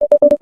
you